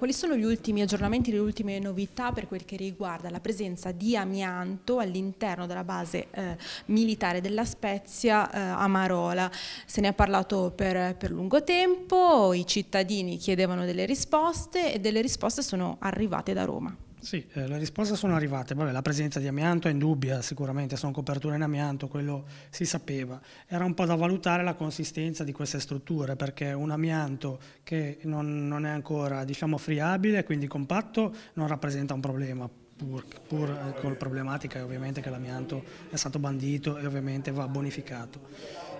Quali sono gli ultimi aggiornamenti, le ultime novità per quel che riguarda la presenza di amianto all'interno della base eh, militare della Spezia eh, a Marola? Se ne è parlato per, per lungo tempo, i cittadini chiedevano delle risposte e delle risposte sono arrivate da Roma. Sì, eh, le risposte sono arrivate. Vabbè, la presenza di amianto è indubbia, sicuramente sono coperture in amianto, quello si sapeva. Era un po' da valutare la consistenza di queste strutture, perché un amianto che non, non è ancora diciamo, friabile, quindi compatto, non rappresenta un problema. Pur, pur eh, con problematica ovviamente che l'amianto è stato bandito e ovviamente va bonificato.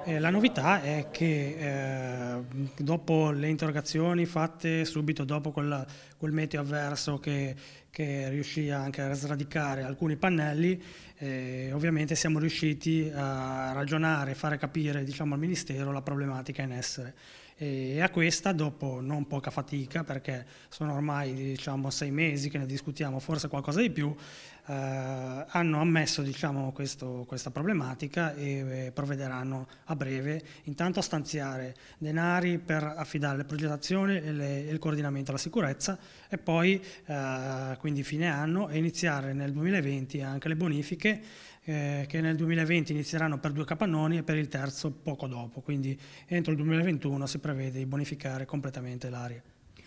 Eh, la novità è che eh, dopo le interrogazioni fatte subito dopo quella, quel meteo avverso che, che, riuscì anche a sradicare alcuni pannelli, eh, ovviamente siamo riusciti a ragionare e fare capire diciamo, al Ministero la problematica in essere. E a questa dopo non poca fatica perché sono ormai diciamo, sei mesi che ne discutiamo, forse qualcosa di più, eh, hanno ammesso diciamo, questo, questa problematica e provvederanno a breve intanto a stanziare denari per affidare le progettazioni e, le, e il coordinamento alla sicurezza e poi eh, quindi fine anno e iniziare nel 2020 anche le bonifiche eh, che nel 2020 inizieranno per due capannoni e per il terzo poco dopo, quindi entro il 2021 si prevede di bonificare completamente l'area.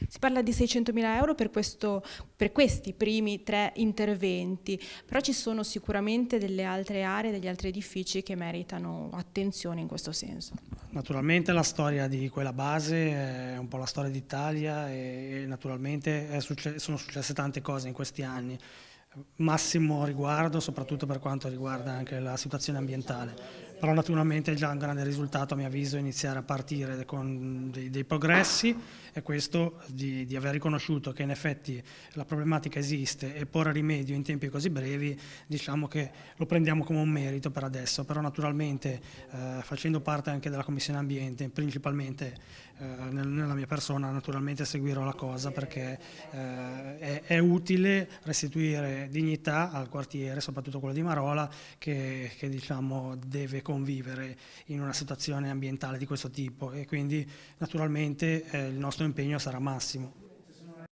Si parla di 600 mila euro per, questo, per, questi primi tre interventi, però ci sono sicuramente delle altre aree, degli altri edifici che meritano attenzione in questo senso. Naturalmente la storia di quella base è un po' la storia d'Italia e naturalmente succe sono successe tante cose in questi anni massimo riguardo, soprattutto per quanto riguarda anche la situazione ambientale. Però naturalmente è già un grande risultato a mio avviso iniziare a partire con dei, dei progressi e questo di, di, aver riconosciuto che in effetti la problematica esiste e porre rimedio in tempi così brevi, diciamo che lo prendiamo come un merito per adesso, però naturalmente eh, facendo parte anche della Commissione Ambiente, principalmente eh, nella mia persona naturalmente seguirò la cosa perché eh, è, è, utile restituire dignità al quartiere, soprattutto quello di Marola, che, che diciamo, deve convivere in una situazione ambientale di questo tipo. E quindi naturalmente eh, il nostro impegno sarà massimo.